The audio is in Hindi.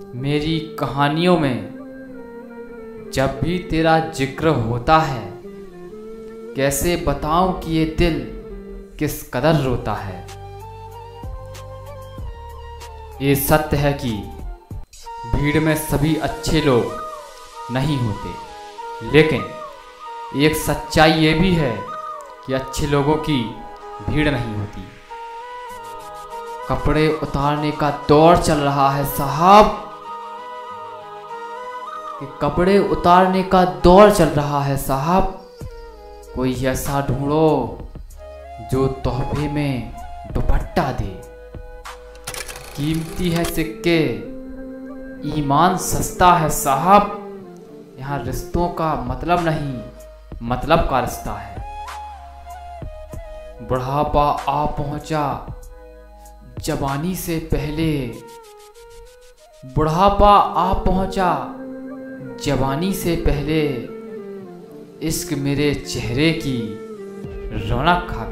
मेरी कहानियों में जब भी तेरा ज़िक्र होता है, कैसे बताऊँ कि ये दिल किस कदर रोता है? ये सत्य है कि भीड़ में सभी अच्छे लोग नहीं होते, लेकिन एक सच्चाई ये भी है कि अच्छे लोगों की भीड़ नहीं होती। कपड़े उतारने का दौर चल रहा है, साहब। कि कपड़े उतारने का दौर चल रहा है, साहब। कोई ऐसा ढूंढो जो तोहफे में दुपट्टा दे। कीमती है सिक्के, ईमान सस्ता है, साहब। यहाँ रिश्तों का मतलब नहीं मतलब का रिश्ता है। बुढ़ापा आ पहुँचा, जवानी से पहले। बुढ़ापा आ पहुँचा जवानी से पहले इश्क मेरे चेहरे की रौनक खा